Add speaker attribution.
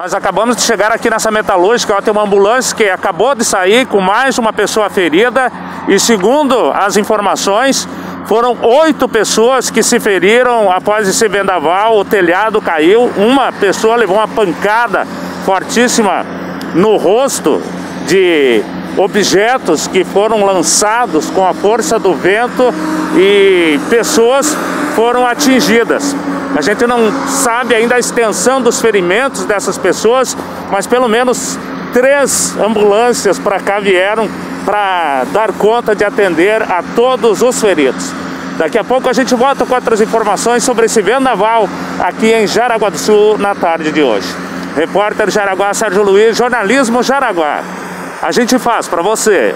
Speaker 1: Nós acabamos de chegar aqui nessa metalúrgica, ó, tem uma ambulância que acabou de sair com mais uma pessoa ferida. E segundo as informações, foram oito pessoas que se feriram após esse vendaval, o telhado caiu, uma pessoa levou uma pancada fortíssima no rosto de objetos que foram lançados com a força do vento e pessoas foram atingidas. A gente não sabe ainda a extensão dos ferimentos dessas pessoas, mas pelo menos três ambulâncias para cá vieram para dar conta de atender a todos os feridos. Daqui a pouco a gente volta com outras informações sobre esse vendaval aqui em Jaraguá do Sul na tarde de hoje. Repórter Jaraguá Sérgio Luiz, jornalismo Jaraguá. A gente faz para você.